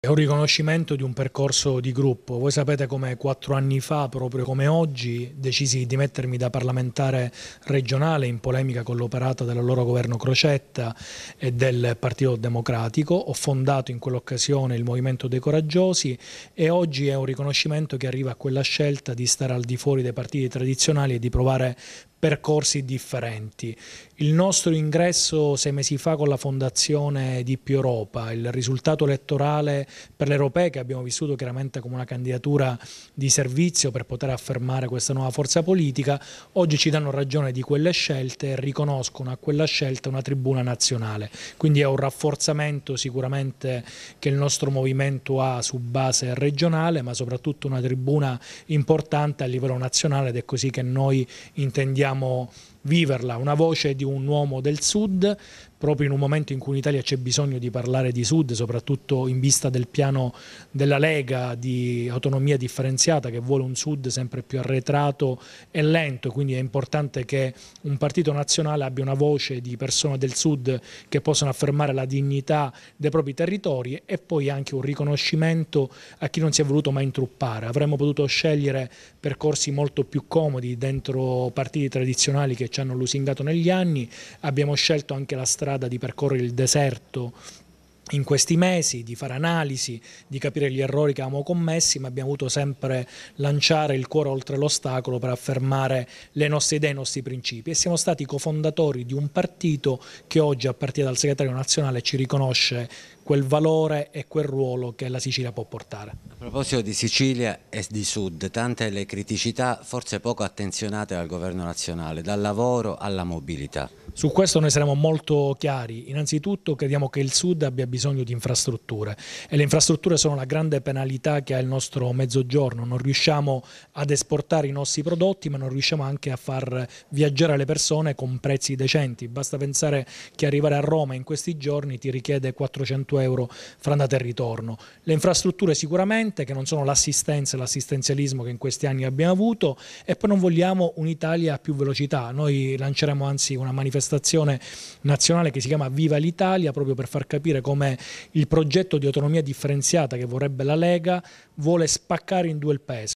È un riconoscimento di un percorso di gruppo. Voi sapete come quattro anni fa, proprio come oggi, decisi di mettermi da parlamentare regionale in polemica con l'operata del loro governo Crocetta e del Partito Democratico. Ho fondato in quell'occasione il Movimento dei Coraggiosi e oggi è un riconoscimento che arriva a quella scelta di stare al di fuori dei partiti tradizionali e di provare percorsi differenti. Il nostro ingresso sei mesi fa con la fondazione di Più Europa, il risultato elettorale per le europee che abbiamo vissuto chiaramente come una candidatura di servizio per poter affermare questa nuova forza politica, oggi ci danno ragione di quelle scelte e riconoscono a quella scelta una tribuna nazionale. Quindi è un rafforzamento sicuramente che il nostro movimento ha su base regionale, ma soprattutto una tribuna importante a livello nazionale ed è così che noi intendiamo viverla, una voce di un uomo del Sud, proprio in un momento in cui in Italia c'è bisogno di parlare di Sud, soprattutto in vista del piano della Lega di autonomia differenziata che vuole un Sud sempre più arretrato e lento, quindi è importante che un partito nazionale abbia una voce di persone del Sud che possano affermare la dignità dei propri territori e poi anche un riconoscimento a chi non si è voluto mai intruppare. Avremmo potuto scegliere percorsi molto più comodi dentro partiti tradizionali che ci hanno lusingato negli anni, abbiamo scelto anche la strada di percorrere il deserto in questi mesi, di fare analisi, di capire gli errori che avevamo commessi, ma abbiamo avuto sempre lanciare il cuore oltre l'ostacolo per affermare le nostre idee, i nostri principi e siamo stati cofondatori di un partito che oggi a partire dal segretario nazionale ci riconosce quel valore e quel ruolo che la Sicilia può portare. A proposito di Sicilia e di Sud, tante le criticità forse poco attenzionate dal governo nazionale, dal lavoro alla mobilità. Su questo noi saremo molto chiari. Innanzitutto crediamo che il Sud abbia bisogno di infrastrutture e le infrastrutture sono la grande penalità che ha il nostro mezzogiorno. Non riusciamo ad esportare i nostri prodotti ma non riusciamo anche a far viaggiare le persone con prezzi decenti. Basta pensare che arrivare a Roma in questi giorni ti richiede 400 euro fra andata e ritorno. Le infrastrutture sicuramente che non sono l'assistenza e l'assistenzialismo che in questi anni abbiamo avuto e poi non vogliamo un'Italia a più velocità. Noi lanceremo anzi una manifestazione manifestazione nazionale che si chiama Viva l'Italia, proprio per far capire come il progetto di autonomia differenziata che vorrebbe la Lega vuole spaccare in due il paese.